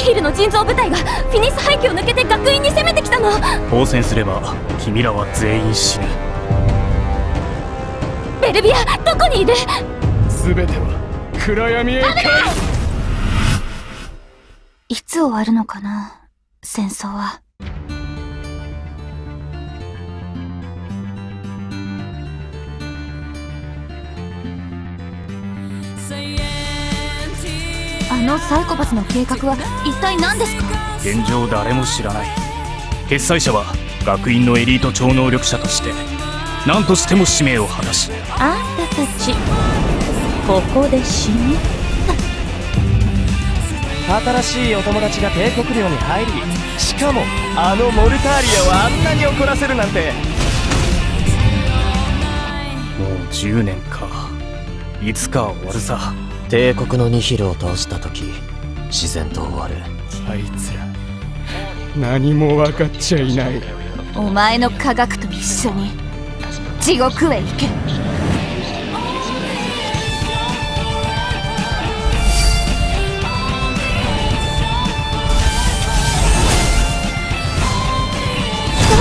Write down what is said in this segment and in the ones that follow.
ヒルの人造部隊がフィニス廃墟を抜けて学院に攻めてきたの。応戦すれば君らは全員死ぬ。ベルビアどこにいる？全ては暗闇へ。帰い。つ終わるのかな戦争はあのサイコパスの計画は一体何ですか？現状誰も知らない。決裁者は学院のエリート超能力者として何としても使命を果たしあんたたちここで死ぬ？新しいお友達が帝国領に入りしかもあのモルターリアをあんなに怒らせるなんて。もう10年か。いつか終わるさ帝国のニヒルを倒した時自然と終わる。あいつら何も分かっちゃいない。お前の科学と一緒に地獄へ行け。どう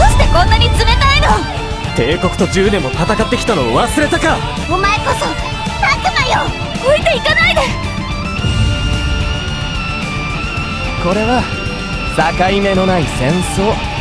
してこんなに冷たいの？帝国と10年も戦ってきたのを忘れたか。お前こそ悪魔よ置いていかないで。これは境目のない戦争。